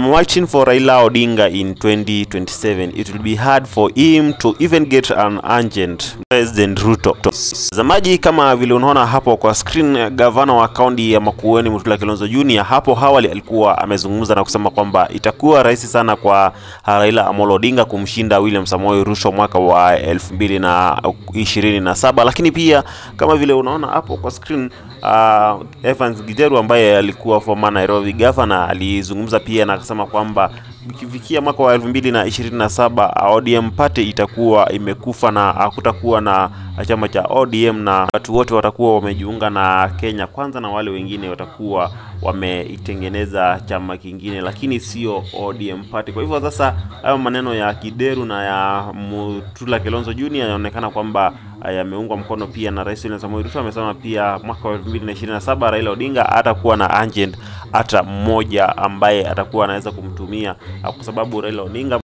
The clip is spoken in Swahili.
Marching for Raila Odinga in 2027 it will be hard for him to even get an agent President Ruto. Mtazamaji, kama vile unaona hapo kwa screen, gavana wa kaunti ya Makueni Mutula Kilonzo Junior hapo awali alikuwa amezungumza na kusema kwamba itakuwa rahisi sana kwa Raila Amolo Odinga kumshinda William Samoei Ruto mwaka wa 2027, lakini pia kama vile unaona hapo kwa screen uh, Evans Gideru ambaye alikuwa former Nairobi governor alizungumza pia na akasema kwamba ikifikia mwaka wa 2027 ODM pate itakuwa imekufa na hakutakuwa na chama cha ODM na watu wote watakuwa wamejiunga na Kenya Kwanza na wale wengine watakuwa wameitengeneza chama kingine, lakini sio ODM party. Kwa hivyo sasa, hayo maneno ya Kideru na ya Mutula kelonzo Junior yanaonekana kwamba yameungwa mkono pia na Rais William Samoei Ruto. Amesema pia mwaka wa 2027 Raila Odinga atakuwa na agent hata mmoja ambaye atakuwa anaweza kumtumia, kwa sababu Raila Odinga